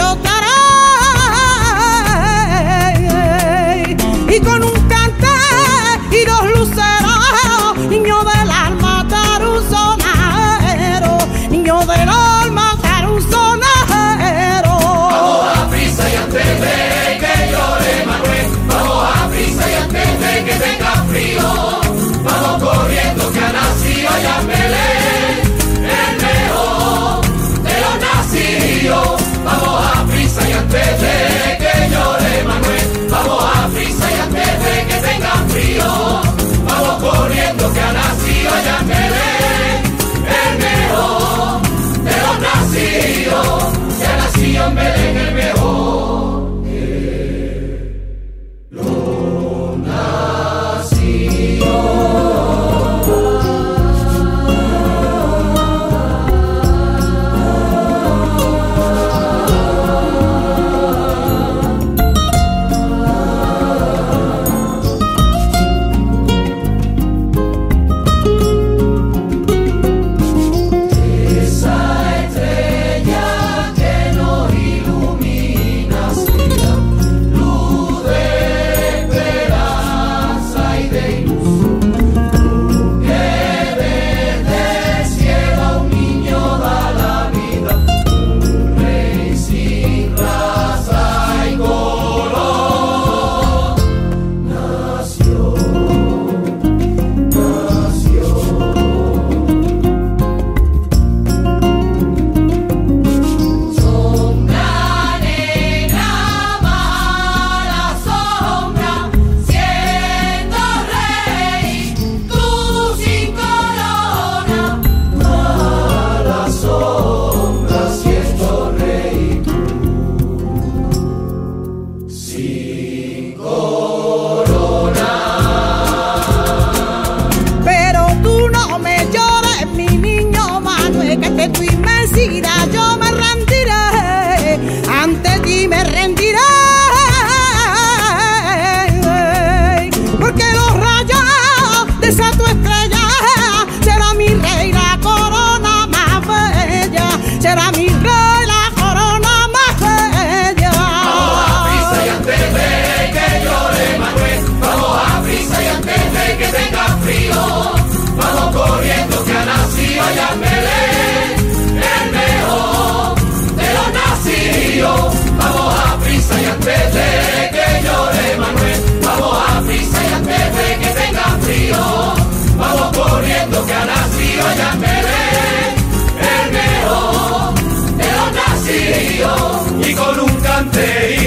yo estaré y con Belén, que tenga frío, vamos corriendo que ha nacido ya Belén, el mejor de los nacidos, vamos a prisa y antes de que llore Manuel, vamos a prisa y antes de que tenga frío, vamos corriendo que ha nacido ya Belén, el mejor de los nacidos. Y con un cante